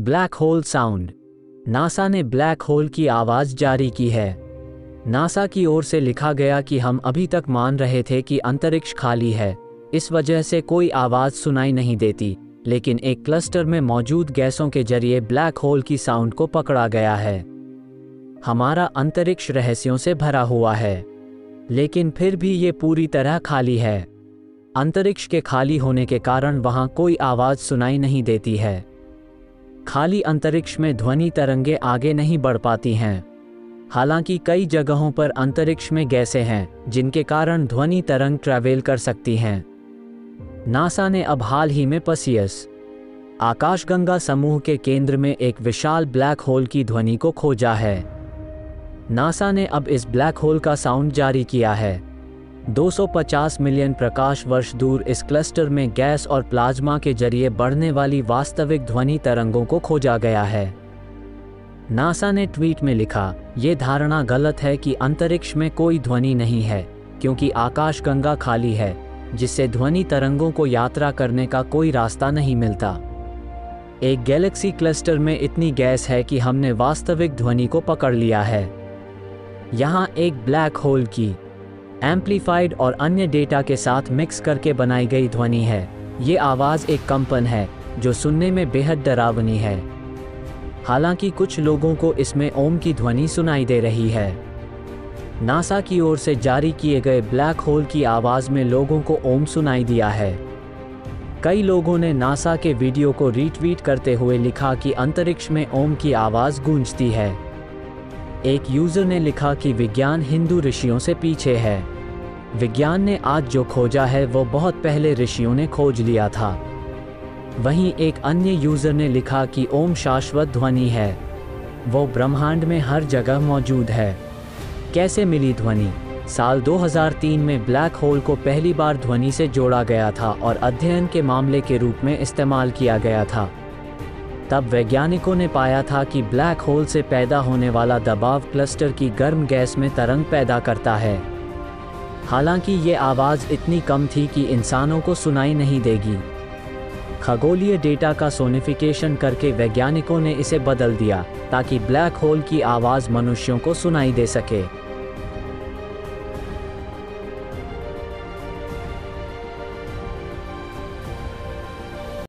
Black hole sound. NASA ने black hole की आवाज़ जारी की है। नासा की ओर से लिखा गया कि हम अभी तक मान रहे थे कि अंतरिक्ष खाली है। इस वजह से कोई आवाज़ सुनाई नहीं देती, लेकिन एक क्लस्टर में मौजूद गैसों के ज़रिए ब्लैक होल की साउंड को पकड़ा गया है। हमारा अंतरिक्ष रहस्यों से भरा हुआ है। लेकिन फिर भी ये पूरी तरह खाली है। अंतरिक्ष के खाली होने के कारण वहाँ कोई आवाज़ सुनाई नहीं देती है। खाली अंतरिक्ष में ध्वनि तरंगे आगे नहीं बढ़ पाती हैं। हालाँकि कई जगहों पर अंतरिक्ष में गैसें हैं, जिनके कारण ध्वनि तरंग ट्रैवल कर सकती हैं। नासा ने अब हाल ही में पसियस आकाशगंगा समूह के केंद्र में एक विशाल ब्लैक होल की ध्वनि को खोजा है। नासा ने अब इस ब्लैक होल का साउंड जारी किया है। 250 मिलियन प्रकाश वर्ष दूर इस क्लस्टर में गैस और प्लाज्मा के ज़रिए बढ़ने वाली वास्तविक ध्वनि तरंगों को खोजा गया है। नासा ने ट्वीट में लिखा, ये धारणा गलत है कि अंतरिक्ष में कोई ध्वनि नहीं है, क्योंकि आकाशगंगा खाली है, जिससे ध्वनि तरंगों को यात्रा करने का कोई रास्ता नहीं मिलता। एक गैलेक्सी क्लस्टर में इतनी गैस है कि हमने वास्तविक ध्वनि को पकड़ लिया है। यहाँ एक ब्लैक होल की एम्पलीफाइड और अन्य डेटा के साथ मिक्स करके बनाई गई ध्वनि है। ये आवाज़ एक कंपन है, जो सुनने में बेहद डरावनी है। हालाँकि कुछ लोगों को इसमें ओम की ध्वनि सुनाई दे रही है। नासा की ओर से जारी किए गए ब्लैक होल की आवाज़ में लोगों को ओम सुनाई दिया है। कई लोगों ने नासा के वीडियो को रीट्वीट करते हुए लिखा कि अंतरिक्ष में ओम की आवाज़ गूंजती है। एक यूज़र ने लिखा कि विज्ञान हिंदू ऋषियों से पीछे है। विज्ञान ने आज जो खोजा है, वो बहुत पहले ऋषियों ने खोज लिया था। वहीं एक अन्य यूज़र ने लिखा कि ओम शाश्वत ध्वनि है। वो ब्रह्मांड में हर जगह मौजूद है। कैसे मिली ध्वनि? साल 2003 में ब्लैक होल को पहली बार ध्वनि से जोड़ा गया था और अध्ययन के मामले के रूप में इस्तेमाल किया गया था। तब वैज्ञानिकों ने पाया था कि ब्लैक होल से पैदा होने वाला दबाव क्लस्टर की गर्म गैस में तरंग पैदा करता है। हालाँकि ये आवाज़ इतनी कम थी कि इंसानों को सुनाई नहीं देगी। खगोलीय डेटा का सोनिफिकेशन करके वैज्ञानिकों ने इसे बदल दिया, ताकि ब्लैक होल की आवाज़ मनुष्यों को सुनाई दे सके।